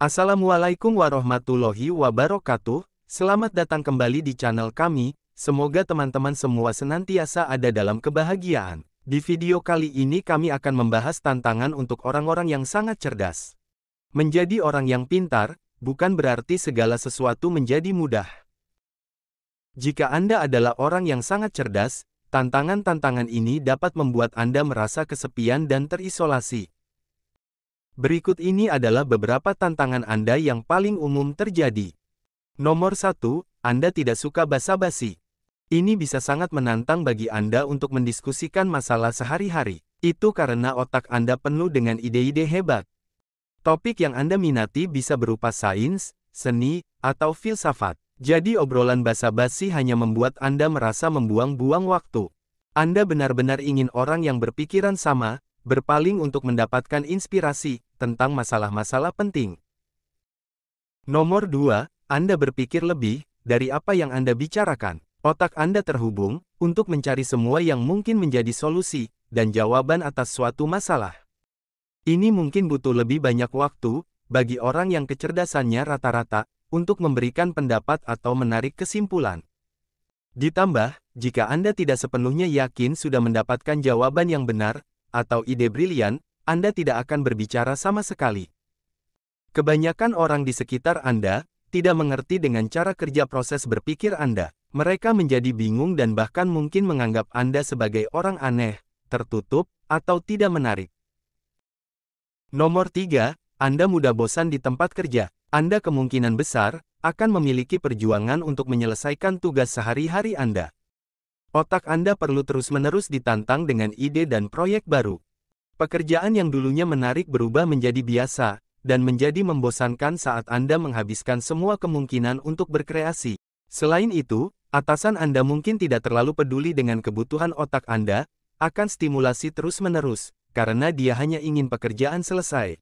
Assalamualaikum warahmatullahi wabarakatuh. Selamat datang kembali di channel kami. Semoga teman-teman semua senantiasa ada dalam kebahagiaan. Di video kali ini kami akan membahas tantangan untuk orang-orang yang sangat cerdas. Menjadi orang yang pintar, bukan berarti segala sesuatu menjadi mudah. Jika Anda adalah orang yang sangat cerdas, tantangan-tantangan ini dapat membuat Anda merasa kesepian dan terisolasi. Berikut ini adalah beberapa tantangan Anda yang paling umum terjadi. Nomor 1, Anda tidak suka basa-basi. Ini bisa sangat menantang bagi Anda untuk mendiskusikan masalah sehari-hari. Itu karena otak Anda penuh dengan ide-ide hebat. Topik yang Anda minati bisa berupa sains, seni, atau filsafat. Jadi obrolan basa-basi hanya membuat Anda merasa membuang-buang waktu. Anda benar-benar ingin orang yang berpikiran sama, berpaling untuk mendapatkan inspirasi tentang masalah-masalah penting. Nomor 2, Anda berpikir lebih dari apa yang Anda bicarakan. Otak Anda terhubung untuk mencari semua yang mungkin menjadi solusi dan jawaban atas suatu masalah. Ini mungkin butuh lebih banyak waktu bagi orang yang kecerdasannya rata-rata untuk memberikan pendapat atau menarik kesimpulan. Ditambah, jika Anda tidak sepenuhnya yakin sudah mendapatkan jawaban yang benar, atau ide brilian, Anda tidak akan berbicara sama sekali. Kebanyakan orang di sekitar Anda tidak mengerti dengan cara kerja proses berpikir Anda. Mereka menjadi bingung dan bahkan mungkin menganggap Anda sebagai orang aneh, tertutup, atau tidak menarik. Nomor 3, Anda mudah bosan di tempat kerja. Anda kemungkinan besar akan memiliki perjuangan untuk menyelesaikan tugas sehari-hari Anda. Otak Anda perlu terus-menerus ditantang dengan ide dan proyek baru. Pekerjaan yang dulunya menarik berubah menjadi biasa, dan menjadi membosankan saat Anda menghabiskan semua kemungkinan untuk berkreasi. Selain itu, atasan Anda mungkin tidak terlalu peduli dengan kebutuhan otak Anda, akan stimulasi terus-menerus, karena dia hanya ingin pekerjaan selesai.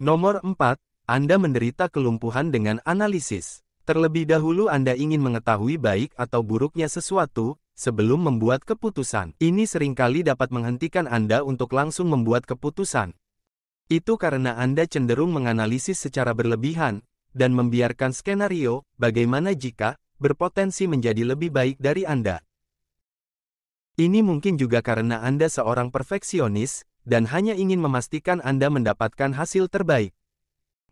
Nomor 4, Anda menderita kelumpuhan dengan analisis. Terlebih dahulu Anda ingin mengetahui baik atau buruknya sesuatu, sebelum membuat keputusan. Ini sering kali dapat menghentikan Anda untuk langsung membuat keputusan. Itu karena Anda cenderung menganalisis secara berlebihan, dan membiarkan skenario, bagaimana jika, berpotensi menjadi lebih baik dari Anda. Ini mungkin juga karena Anda seorang perfeksionis, dan hanya ingin memastikan Anda mendapatkan hasil terbaik.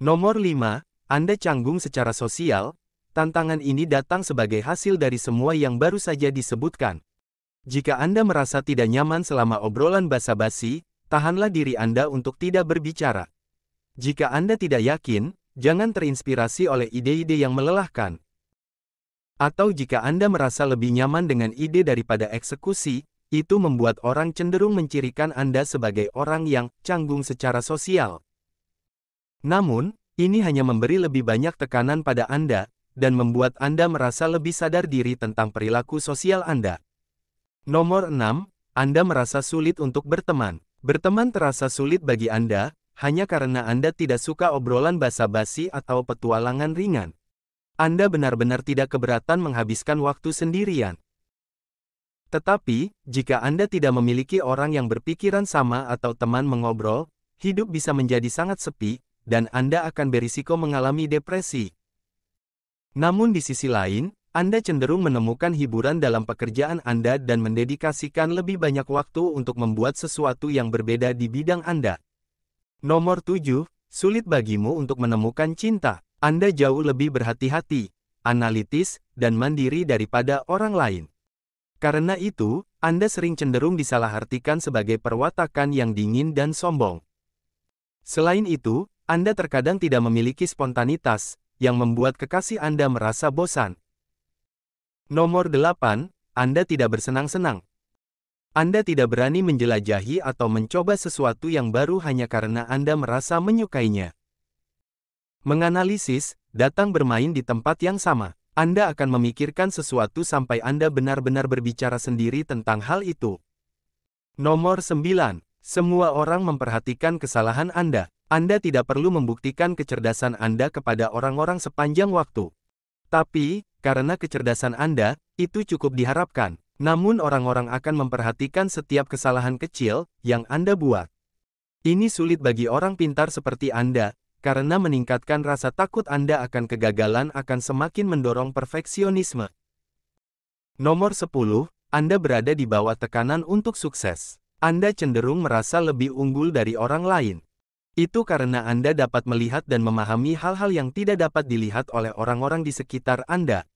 Nomor 5, Anda canggung secara sosial, Tantangan ini datang sebagai hasil dari semua yang baru saja disebutkan. Jika Anda merasa tidak nyaman selama obrolan basa-basi, tahanlah diri Anda untuk tidak berbicara. Jika Anda tidak yakin, jangan terinspirasi oleh ide-ide yang melelahkan. Atau jika Anda merasa lebih nyaman dengan ide daripada eksekusi, itu membuat orang cenderung mencirikan Anda sebagai orang yang canggung secara sosial. Namun, ini hanya memberi lebih banyak tekanan pada Anda, dan membuat Anda merasa lebih sadar diri tentang perilaku sosial Anda. Nomor 6, Anda merasa sulit untuk berteman. Berteman terasa sulit bagi Anda, hanya karena Anda tidak suka obrolan basa-basi atau petualangan ringan. Anda benar-benar tidak keberatan menghabiskan waktu sendirian. Tetapi, jika Anda tidak memiliki orang yang berpikiran sama atau teman mengobrol, hidup bisa menjadi sangat sepi, dan Anda akan berisiko mengalami depresi. Namun di sisi lain, Anda cenderung menemukan hiburan dalam pekerjaan Anda dan mendedikasikan lebih banyak waktu untuk membuat sesuatu yang berbeda di bidang Anda. Nomor 7, sulit bagimu untuk menemukan cinta. Anda jauh lebih berhati-hati, analitis, dan mandiri daripada orang lain. Karena itu, Anda sering cenderung disalahartikan sebagai perwatakan yang dingin dan sombong. Selain itu, Anda terkadang tidak memiliki spontanitas, yang membuat kekasih Anda merasa bosan. Nomor 8, Anda tidak bersenang-senang. Anda tidak berani menjelajahi atau mencoba sesuatu yang baru hanya karena Anda merasa menyukainya. Menganalisis, datang bermain di tempat yang sama. Anda akan memikirkan sesuatu sampai Anda benar-benar berbicara sendiri tentang hal itu. Nomor 9. Semua orang memperhatikan kesalahan Anda. Anda tidak perlu membuktikan kecerdasan Anda kepada orang-orang sepanjang waktu. Tapi, karena kecerdasan Anda, itu cukup diharapkan. Namun orang-orang akan memperhatikan setiap kesalahan kecil yang Anda buat. Ini sulit bagi orang pintar seperti Anda, karena meningkatkan rasa takut Anda akan kegagalan akan semakin mendorong perfeksionisme. Nomor 10, Anda berada di bawah tekanan untuk sukses. Anda cenderung merasa lebih unggul dari orang lain. Itu karena Anda dapat melihat dan memahami hal-hal yang tidak dapat dilihat oleh orang-orang di sekitar Anda.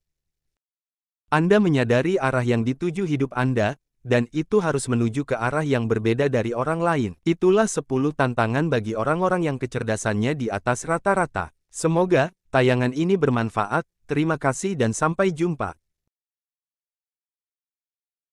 Anda menyadari arah yang dituju hidup Anda, dan itu harus menuju ke arah yang berbeda dari orang lain. Itulah 10 tantangan bagi orang-orang yang kecerdasannya di atas rata-rata. Semoga tayangan ini bermanfaat. Terima kasih dan sampai jumpa.